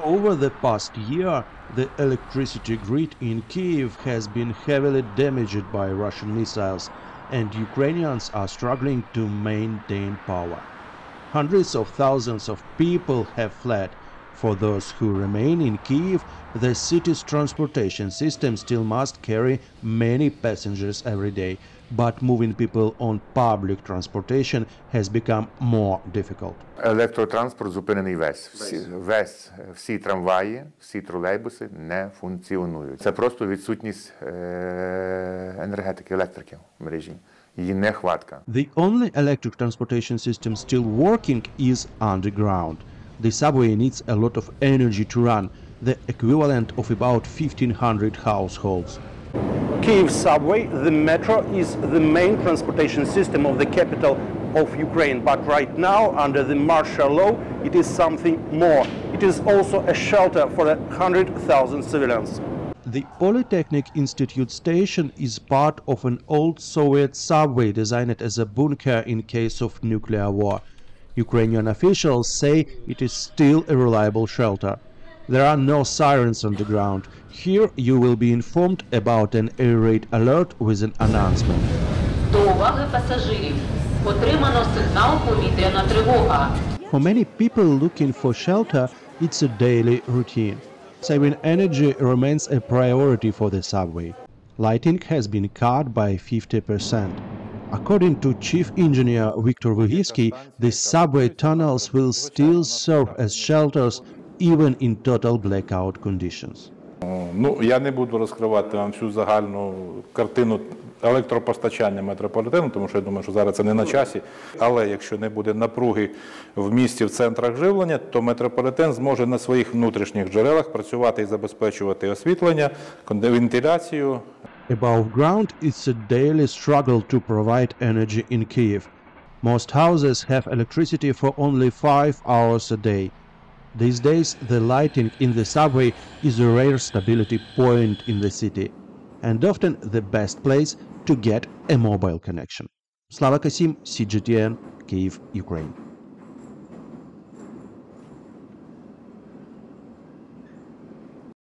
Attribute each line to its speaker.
Speaker 1: Over the past year, the electricity grid in Kiev has been heavily damaged by Russian missiles, and Ukrainians are struggling to maintain power. Hundreds of thousands of people have fled. For those who remain in Kiev, the city's transportation system still must carry many passengers every day, but moving people on public transportation has become more difficult.
Speaker 2: Електротранспорт зупинений весь. Всі, весь, е, всі трамваї, всі тролейбуси не функціонують. Це просто відсутність е- енергетики, електрики в мережі. Її нехватка.
Speaker 1: The only electric transportation system still working is underground. The subway needs a lot of energy to run, the equivalent of about 1500 households.
Speaker 3: Kiev subway, the metro is the main transportation system of the capital of Ukraine. But right now, under the martial law, it is something more. It is also a shelter for a hundred thousand civilians.
Speaker 1: The Polytechnic Institute station is part of an old Soviet subway designed as a bunker in case of nuclear war. Ukrainian officials say it is still a reliable shelter. There are no sirens on the ground. Here you will be informed about an air raid alert with an announcement. For many people looking for shelter, it's a daily routine. Saving energy remains a priority for the subway. Lighting has been cut by 50%. According to Chief Engineer Viktor Vygisky, the subway tunnels will still serve as shelters even in total blackout conditions.
Speaker 4: Ну, я не буду розкривати вам всю загальну картину електропостачання метрополітену, тому що я думаю, що зараз це не на часі. Але якщо не буде напруги в місті в центрах живлення, то метрополітен зможе на своїх внутрішніх джерелах працювати і забезпечувати освітлення, вентиляцію.
Speaker 1: Above ground, it's a daily struggle to provide energy in Kiev. Most houses have electricity for only five hours a day. These days, the lighting in the subway is a rare stability point in the city, and often the best place to get a mobile connection. Slava Kasim, CGTN, Kiev, Ukraine.